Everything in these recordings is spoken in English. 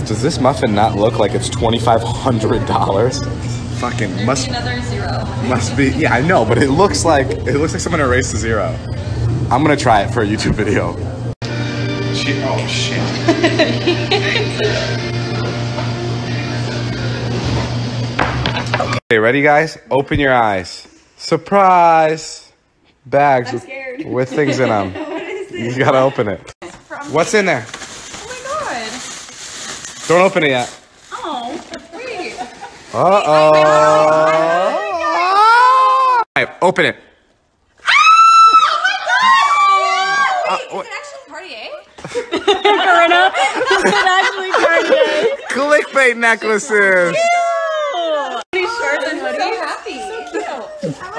Does this muffin not look like it's twenty five hundred dollars? Fucking must be Another zero. must be. Yeah, I know, but it looks like it looks like someone erased a zero. I'm gonna try it for a YouTube video. Shit! Oh shit! okay, ready, guys? Open your eyes. Surprise! Bags with, with things in them. You gotta open it. What's in there? My god. Don't open it yet. Oh, wait. Uh oh. Alright, open it. Ah! Uh, oh my god! Wait, is it actually Cartier? Eh? Clickbait necklaces. Pretty Shorts and hoodie. So happy.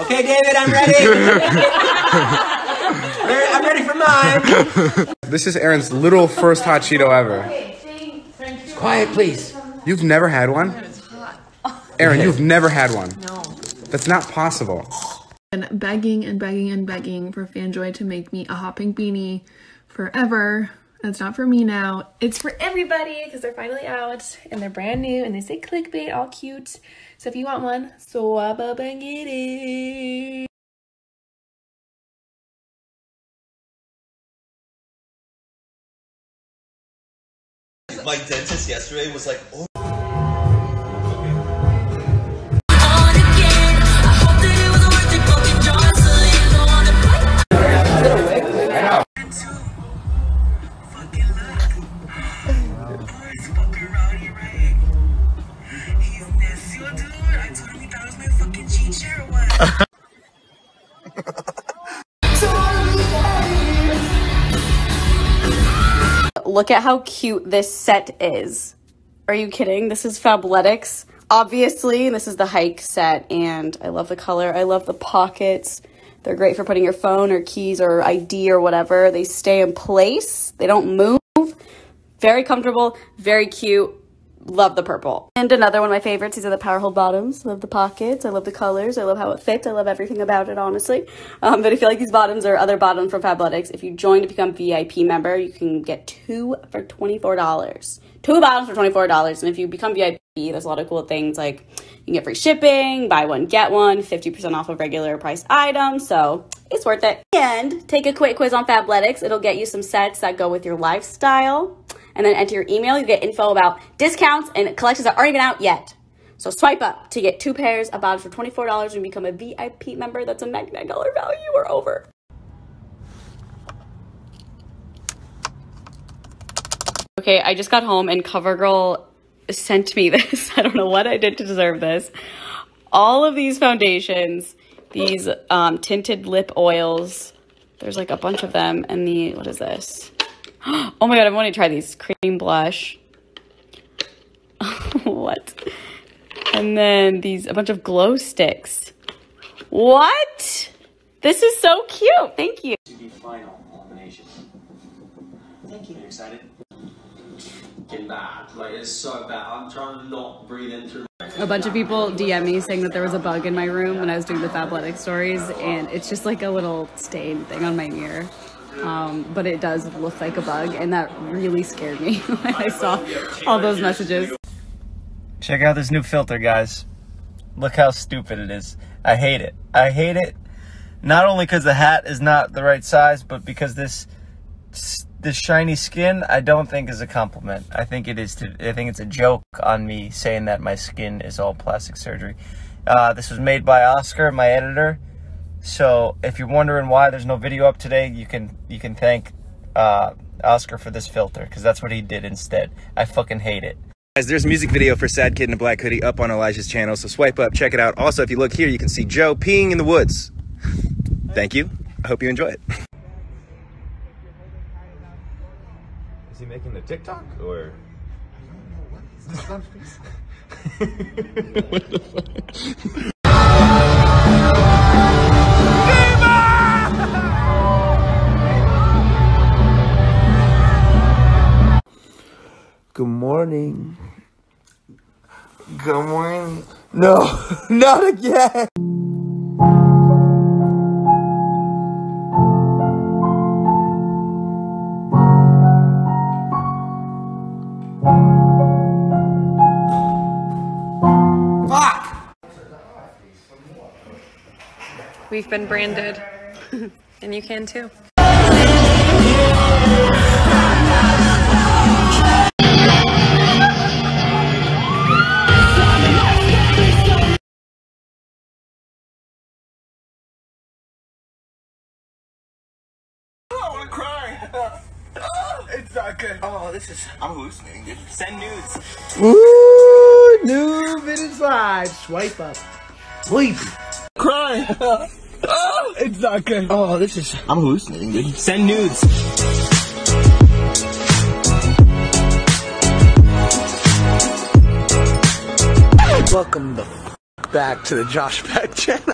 Okay, David, I'm ready. Ready- I'm ready for mine. This is Erin's little first hot Cheeto ever. Quiet, please. You've never had one? Erin, you've never had one. No. That's not possible. And begging and begging and begging for Fanjoy to make me a hot pink beanie forever. It's not for me now. It's for everybody because they're finally out and they're brand new and they say clickbait, all cute. So if you want one, swap up and get it. My dentist yesterday was like, oh. Look at how cute this set is. Are you kidding? This is Fabletics. Obviously, this is the hike set, and I love the color. I love the pockets. They're great for putting your phone or keys or ID or whatever. They stay in place, they don't move. Very comfortable, very cute. Love the purple. And another one of my favorites. These are the power hold bottoms. Love the pockets. I love the colors. I love how it fits. I love everything about it, honestly. Um, but if you like these bottoms or other bottoms from Fabletics, if you join to become VIP member, you can get two for $24. Two bottoms for $24. And if you become VIP, there's a lot of cool things like you can get free shipping, buy one, get one, 50% off of regular price items. So it's worth it. And take a quick quiz on Fabletics. It'll get you some sets that go with your lifestyle and then enter your email. You get info about discounts and collections that aren't even out yet. So swipe up to get two pairs of bottoms for $24 and become a VIP member. That's a $99 value or over. Okay, I just got home and CoverGirl sent me this. I don't know what I did to deserve this. All of these foundations, these um, tinted lip oils. There's like a bunch of them. And the, what is this? Oh my god, I want to try these. Cream blush. what? And then these, a bunch of glow sticks. What? This is so cute. Thank you. to be final nomination. Thank you. Are you excited? Fucking bad. Like it's so bad. I'm trying to not breathe in through. A bunch of people DM me saying that there was a bug in my room when I was doing the Fabletics stories, and it's just like a little stain thing on my mirror. Um, but it does look like a bug, and that really scared me when I saw all those messages. Check out this new filter, guys. Look how stupid it is. I hate it. I hate it. Not only because the hat is not the right size, but because this this shiny skin I don't think is a compliment. I think it is. To, I think it's a joke on me saying that my skin is all plastic surgery. Uh, this was made by Oscar, my editor. So if you're wondering why there's no video up today, you can you can thank uh, Oscar for this filter because that's what he did instead. I fucking hate it. Guys, there's a music video for Sad Kid in a Black Hoodie up on Elijah's channel, so swipe up, check it out. Also, if you look here, you can see Joe peeing in the woods. Thank you. I hope you enjoy it. Is he making the TikTok or? I don't know what is this. what the fuck? Good morning. Good morning. No, not again. Fuck! We've been branded. and you can too. Oh it's not good. Oh, this is. I'm hallucinating, dude. Send nudes. Ooh, new minutes live. Swipe up. Sleepy. Crying. oh, it's not good. Oh, this is. I'm hallucinating, dude. Send nudes. Welcome the f- back to the Josh Peck channel.